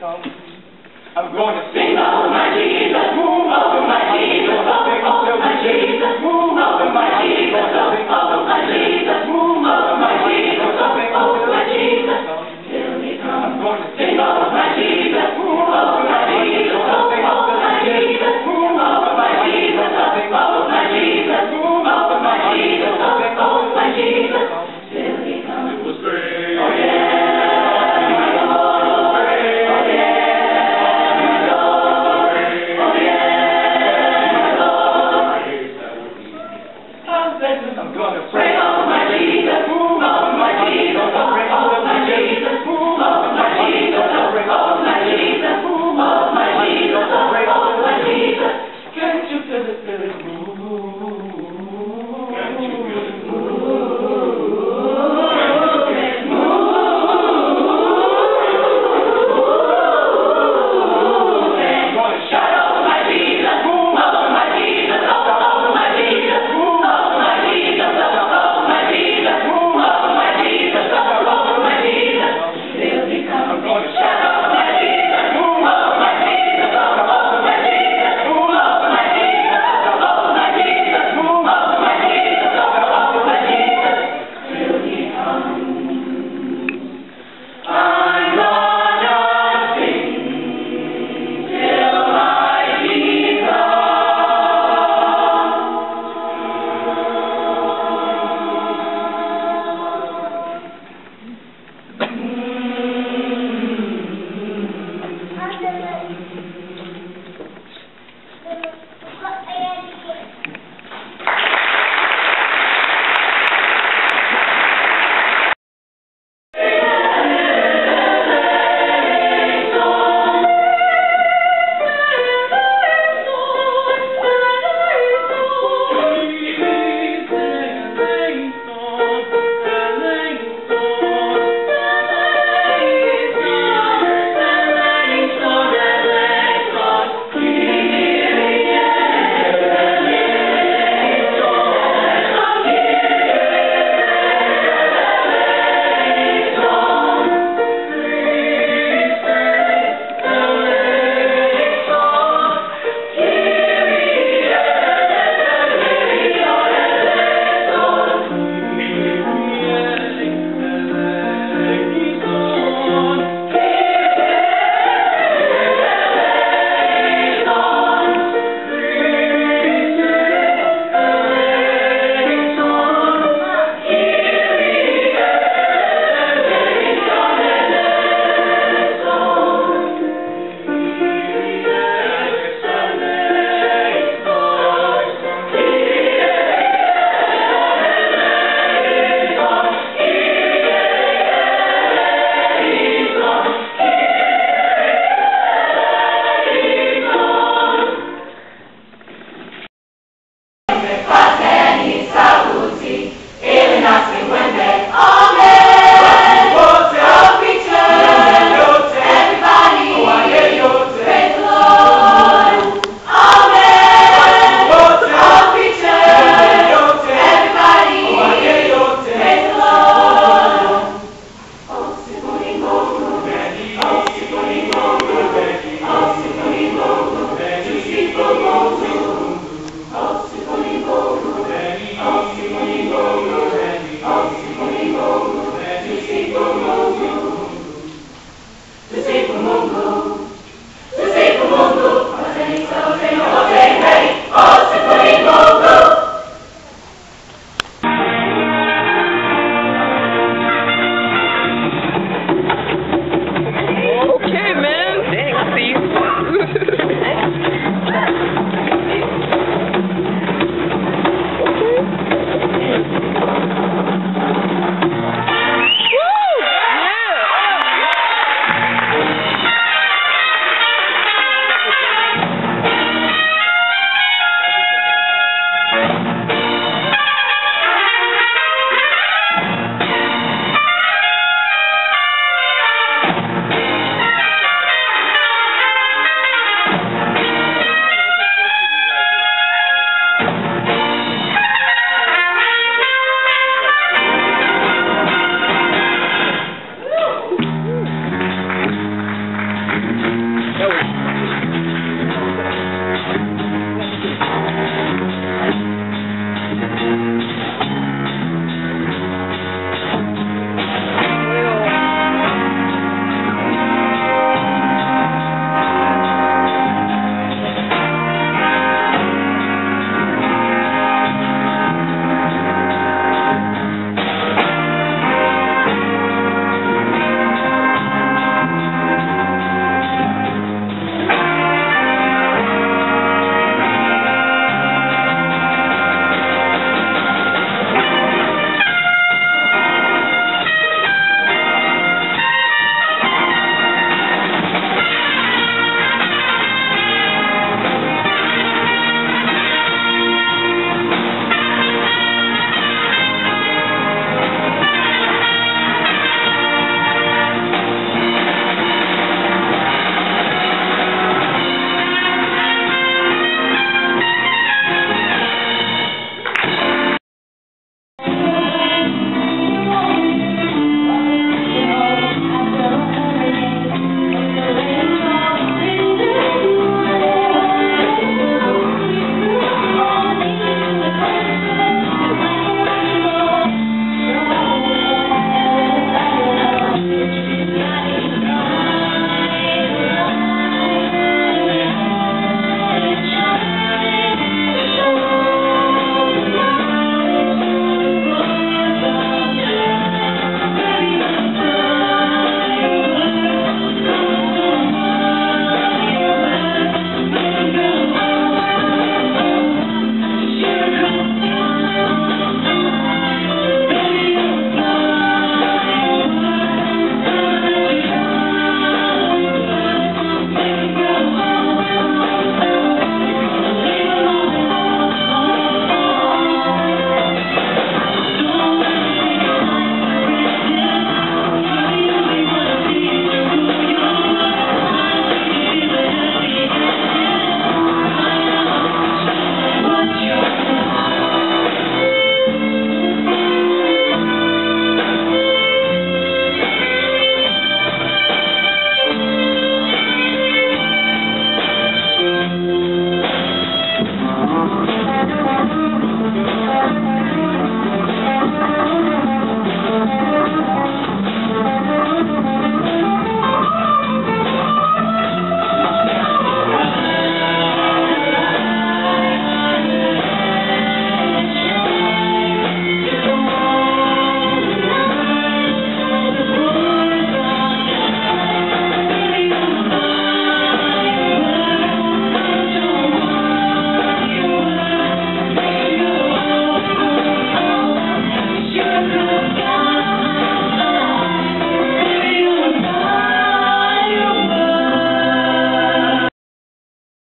I'm going to sing all my